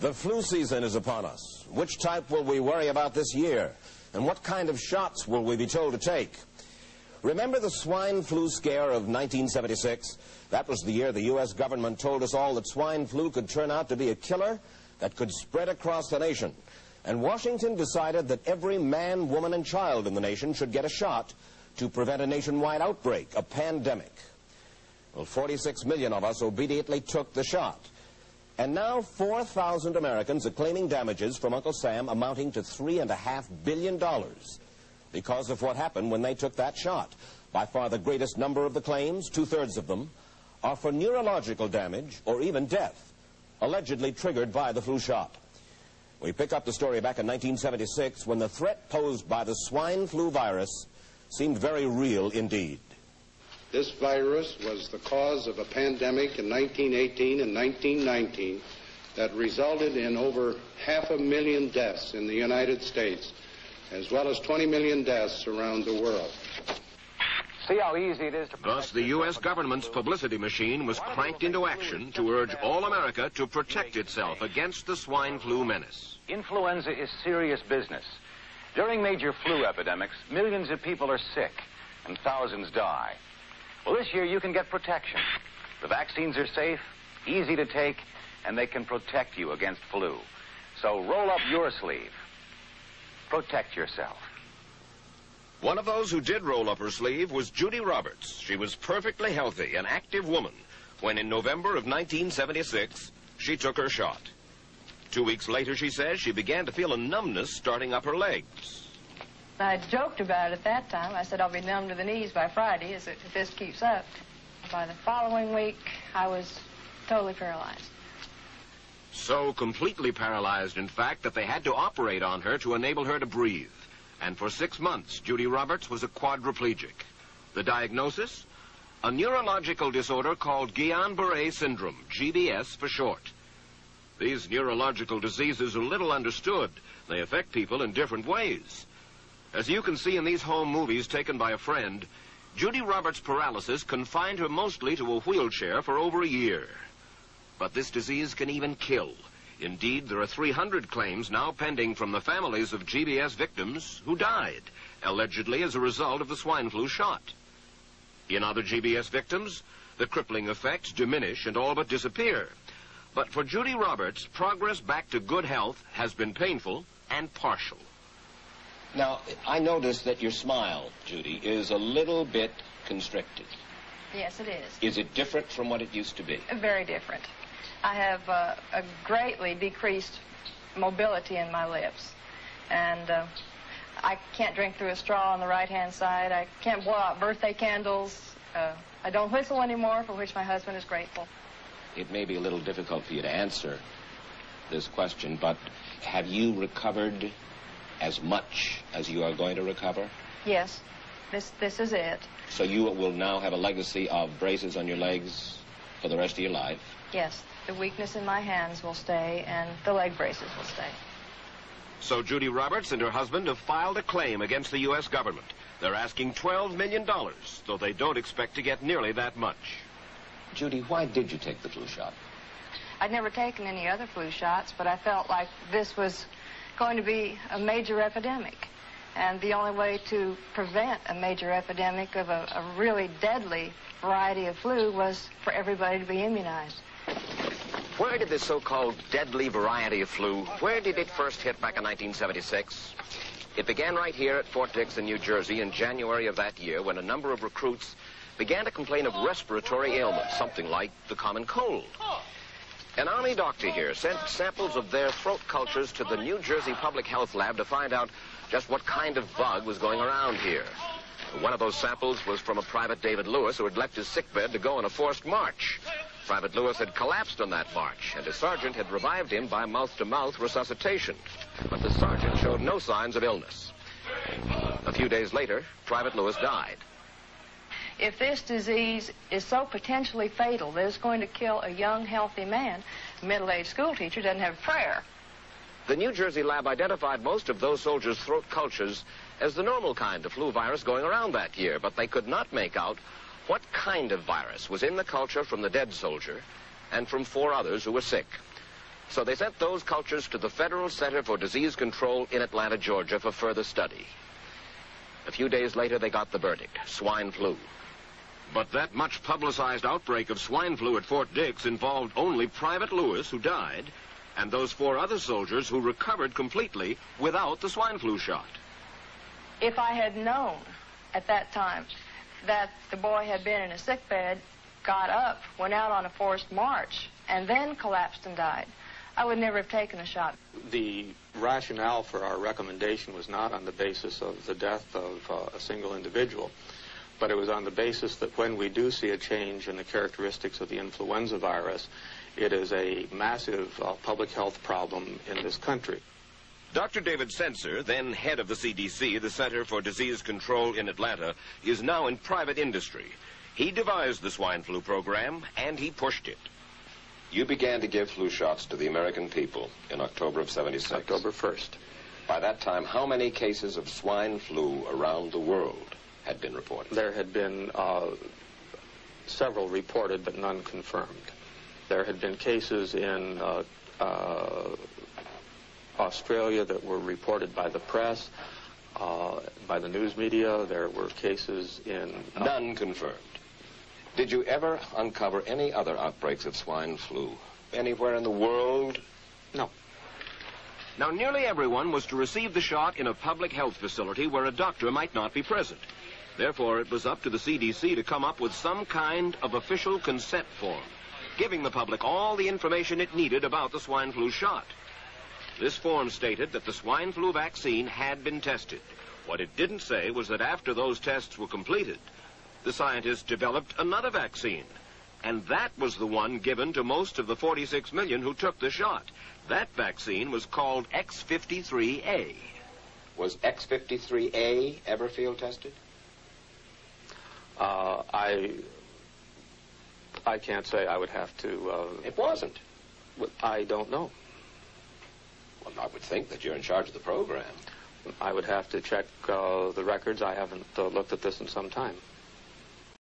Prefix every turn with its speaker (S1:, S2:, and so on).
S1: The flu season is upon us. Which type will we worry about this year? And what kind of shots will we be told to take? Remember the swine flu scare of 1976? That was the year the U.S. government told us all that swine flu could turn out to be a killer that could spread across the nation. And Washington decided that every man, woman, and child in the nation should get a shot to prevent a nationwide outbreak, a pandemic. Well, 46 million of us obediently took the shot. And now 4,000 Americans are claiming damages from Uncle Sam amounting to $3.5 billion because of what happened when they took that shot. By far the greatest number of the claims, two-thirds of them, are for neurological damage or even death, allegedly triggered by the flu shot. We pick up the story back in 1976 when the threat posed by the swine flu virus seemed very real indeed.
S2: This virus was the cause of a pandemic in 1918 and 1919 that resulted in over half a million deaths in the United States, as well as 20 million deaths around the world.
S3: See how easy it is to...
S4: Thus, the U.S. government's publicity machine was cranked into action to urge all America to protect itself against the swine flu menace.
S3: Influenza is serious business. During major flu epidemics, millions of people are sick and thousands die. Well, this year you can get protection. The vaccines are safe, easy to take, and they can protect you against flu. So roll up your sleeve. Protect yourself.
S4: One of those who did roll up her sleeve was Judy Roberts. She was perfectly healthy, an active woman, when in November of 1976, she took her shot. Two weeks later, she says, she began to feel a numbness starting up her legs.
S5: I joked about it at that time. I said I'll be numb to the knees by Friday if this keeps up. By the following week, I was totally paralyzed.
S4: So completely paralyzed, in fact, that they had to operate on her to enable her to breathe. And for six months, Judy Roberts was a quadriplegic. The diagnosis? A neurological disorder called Guillain-Barré syndrome, GBS for short. These neurological diseases are little understood. They affect people in different ways. As you can see in these home movies taken by a friend, Judy Roberts' paralysis confined her mostly to a wheelchair for over a year. But this disease can even kill. Indeed, there are 300 claims now pending from the families of GBS victims who died, allegedly as a result of the swine flu shot. In other GBS victims, the crippling effects diminish and all but disappear. But for Judy Roberts, progress back to good health has been painful and partial.
S1: Now, I notice that your smile, Judy, is a little bit constricted.
S5: Yes, it is.
S1: Is it different from what it used to be?
S5: Very different. I have uh, a greatly decreased mobility in my lips. And uh, I can't drink through a straw on the right-hand side. I can't blow out birthday candles. Uh, I don't whistle anymore, for which my husband is grateful.
S1: It may be a little difficult for you to answer this question, but have you recovered as much as you are going to recover?
S5: Yes. This, this is it.
S1: So you will now have a legacy of braces on your legs for the rest of your life?
S5: Yes. The weakness in my hands will stay, and the leg braces will stay.
S4: So Judy Roberts and her husband have filed a claim against the U.S. government. They're asking $12 million, though they don't expect to get nearly that much.
S1: Judy, why did you take the flu shot?
S5: I'd never taken any other flu shots, but I felt like this was going to be a major epidemic. And the only way to prevent a major epidemic of a, a really deadly variety of flu was for everybody to be immunized.
S4: Where did this so-called deadly variety of flu, where did it first hit back in 1976? It began right here at Fort Dix in New Jersey in January of that year when a number of recruits began to complain of respiratory ailments, something like the common cold. An Army doctor here sent samples of their throat cultures to the New Jersey Public Health Lab to find out just what kind of bug was going around here. One of those samples was from a Private David Lewis who had left his sickbed to go on a forced march. Private Lewis had collapsed on that march, and his sergeant had revived him by mouth-to-mouth -mouth resuscitation. But the sergeant showed no signs of illness. A few days later, Private Lewis died
S5: if this disease is so potentially fatal that it's going to kill a young, healthy man, a middle-aged schoolteacher doesn't have prayer.
S4: The New Jersey lab identified most of those soldiers' throat cultures as the normal kind of flu virus going around that year, but they could not make out what kind of virus was in the culture from the dead soldier and from four others who were sick. So they sent those cultures to the Federal Center for Disease Control in Atlanta, Georgia for further study. A few days later, they got the verdict swine flu. But that much publicized outbreak of swine flu at Fort Dix involved only Private Lewis, who died, and those four other soldiers who recovered completely without the swine flu shot.
S5: If I had known at that time that the boy had been in a sick bed, got up, went out on a forced march, and then collapsed and died, I would never have taken the shot.
S6: The rationale for our recommendation was not on the basis of the death of uh, a single individual, but it was on the basis that when we do see a change in the characteristics of the influenza virus, it is a massive uh, public health problem in this country.
S4: Dr. David Sencer, then head of the CDC, the Center for Disease Control in Atlanta, is now in private industry. He devised the swine flu program, and he pushed it.
S1: You began to give flu shots to the American people in October of 76.
S6: October 1st.
S1: By that time, how many cases of swine flu around the world had been reported?
S6: There had been uh, several reported, but none confirmed. There had been cases in uh, uh, Australia that were reported by the press, uh, by the news media. There were cases in... uh,
S1: None confirmed. Did you ever uncover any other outbreaks of swine flu anywhere in the world?
S6: No.
S4: Now, nearly everyone was to receive the shot in a public health facility where a doctor might not be present. Therefore, it was up to the CDC to come up with some kind of official consent form, giving the public all the information it needed about the swine flu shot. This form stated that the swine flu vaccine had been tested. What it didn't say was that after those tests were completed, the scientists developed another vaccine. And that was the one given to most of the 46 million who took the shot. That vaccine was called X53A.
S1: Was X53A ever field tested?
S6: Uh, I I can't say. I would have to. Uh,
S1: It wasn't.
S6: I don't know.
S1: Well, I would think that you're in charge of the program.
S6: I would have to check uh, the records. I haven't uh, looked at this in some time.